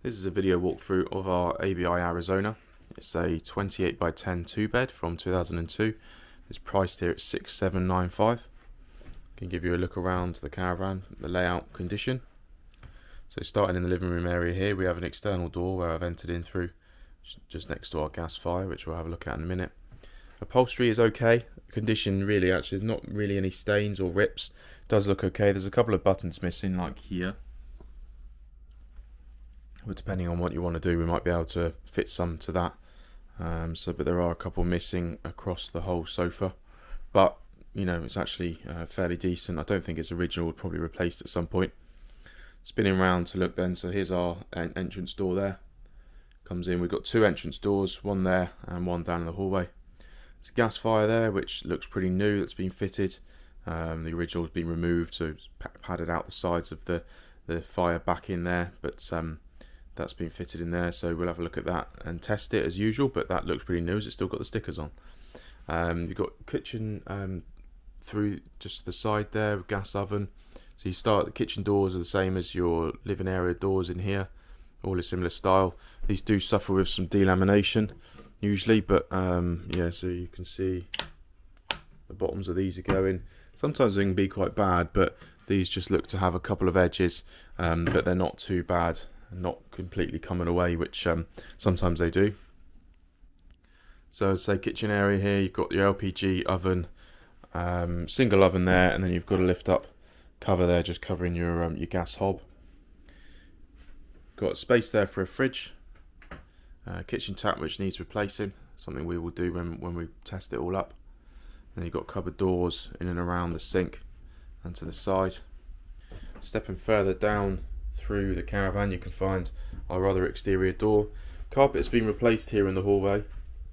This is a video walkthrough of our ABI Arizona. It's a 28 by 10 two bed from 2002. It's priced here at 6795. Can give you a look around the caravan, the layout, condition. So starting in the living room area here, we have an external door where I've entered in through just next to our gas fire, which we'll have a look at in a minute. Upholstery is okay. Condition really actually, there's not really any stains or rips. Does look okay. There's a couple of buttons missing, like here. But depending on what you want to do, we might be able to fit some to that. Um, so, but there are a couple missing across the whole sofa. But you know, it's actually uh, fairly decent. I don't think it's original. Probably replaced at some point. Spinning around to look then. So here's our entrance door there. Comes in. We've got two entrance doors, one there and one down in the hallway. A gas fire there, which looks pretty new. That's been fitted. Um, the original's been removed, so it's padded out the sides of the the fire back in there. But um, that's been fitted in there so we'll have a look at that and test it as usual but that looks pretty new it's still got the stickers on. Um, you've got kitchen um, through just the side there gas oven so you start the kitchen doors are the same as your living area doors in here all a similar style. These do suffer with some delamination usually but um, yeah so you can see the bottoms of these are going. Sometimes they can be quite bad but these just look to have a couple of edges um, but they're not too bad not completely coming away, which um, sometimes they do. So, say kitchen area here, you've got your LPG oven, um, single oven there, and then you've got a lift up cover there, just covering your um, your gas hob. Got space there for a fridge, uh, kitchen tap which needs replacing, something we will do when when we test it all up. Then you've got cupboard doors in and around the sink and to the side. Stepping further down through the caravan you can find our other exterior door. Carpet's been replaced here in the hallway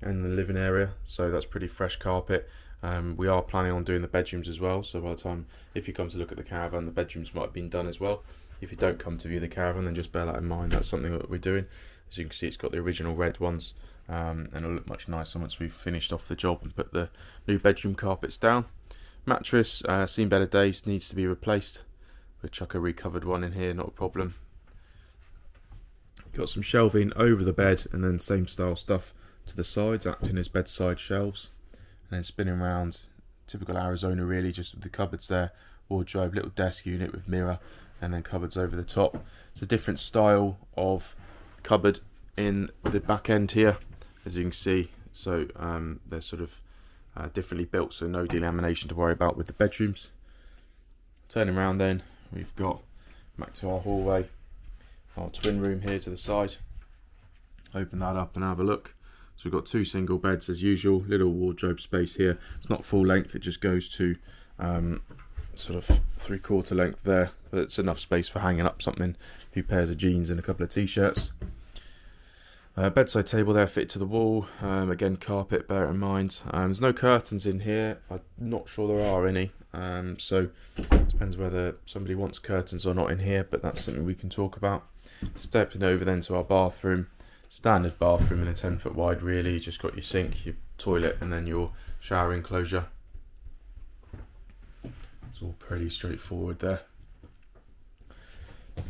and the living area, so that's pretty fresh carpet. Um, we are planning on doing the bedrooms as well, so by the time, if you come to look at the caravan, the bedrooms might have been done as well. If you don't come to view the caravan, then just bear that in mind. That's something that we're doing. As you can see, it's got the original red ones, um, and it'll look much nicer once we've finished off the job and put the new bedroom carpets down. Mattress, uh, seen better days, needs to be replaced. We'll chuck a recovered one in here, not a problem. Got some shelving over the bed and then same style stuff to the sides, acting as bedside shelves. And then spinning around, typical Arizona really, just with the cupboards there, wardrobe, little desk unit with mirror, and then cupboards over the top. It's a different style of cupboard in the back end here, as you can see. So um, they're sort of uh, differently built, so no delamination to worry about with the bedrooms. Turning around then, we've got back to our hallway, our twin room here to the side. Open that up and have a look. So we've got two single beds as usual, little wardrobe space here. It's not full length, it just goes to um, sort of three quarter length there, but it's enough space for hanging up something, a few pairs of jeans and a couple of t-shirts. Uh, bedside table there fit to the wall. Um, again, carpet, bear in mind. Um, there's no curtains in here. I'm not sure there are any. Um, so it depends whether somebody wants curtains or not in here, but that's something we can talk about. Stepping over then to our bathroom. Standard bathroom in a 10 foot wide, really. You just got your sink, your toilet, and then your shower enclosure. It's all pretty straightforward there.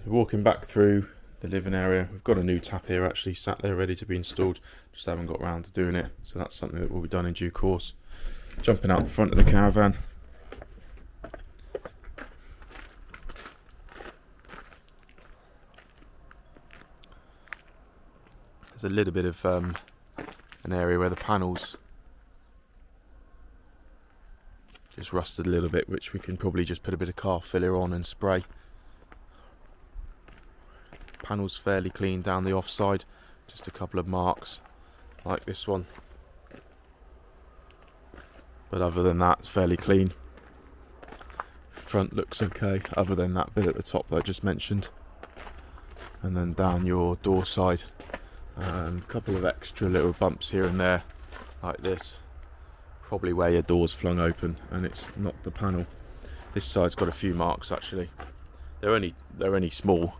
Walking back through the living area. We've got a new tap here actually sat there ready to be installed. Just haven't got around to doing it. So that's something that will be done in due course. Jumping out the front of the caravan. There's a little bit of um, an area where the panels just rusted a little bit, which we can probably just put a bit of car filler on and spray panel's fairly clean down the offside. Just a couple of marks like this one. But other than that it's fairly clean. Front looks okay other than that bit at the top that I just mentioned. And then down your door side a couple of extra little bumps here and there like this. Probably where your door's flung open and it's not the panel. This side's got a few marks actually. They're only they're only small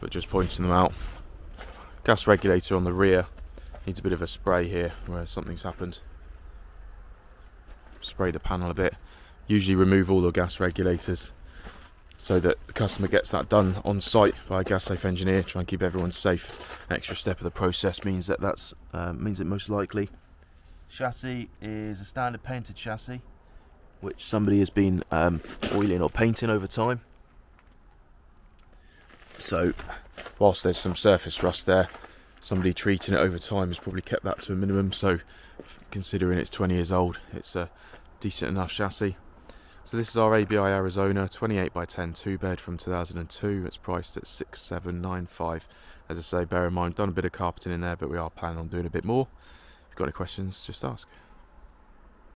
but just pointing them out. Gas regulator on the rear needs a bit of a spray here where something's happened. Spray the panel a bit. Usually remove all the gas regulators so that the customer gets that done on site by a gas safe engineer. Try and keep everyone safe. An extra step of the process means that that's uh, means it most likely. Chassis is a standard painted chassis, which somebody has been um, oiling or painting over time. So, whilst there's some surface rust there, somebody treating it over time has probably kept that to a minimum. So, considering it's 20 years old, it's a decent enough chassis. So this is our ABI Arizona 28 by 10 two bed from 2002. It's priced at 6795. As I say, bear in mind, done a bit of carpeting in there, but we are planning on doing a bit more. If you've got any questions, just ask.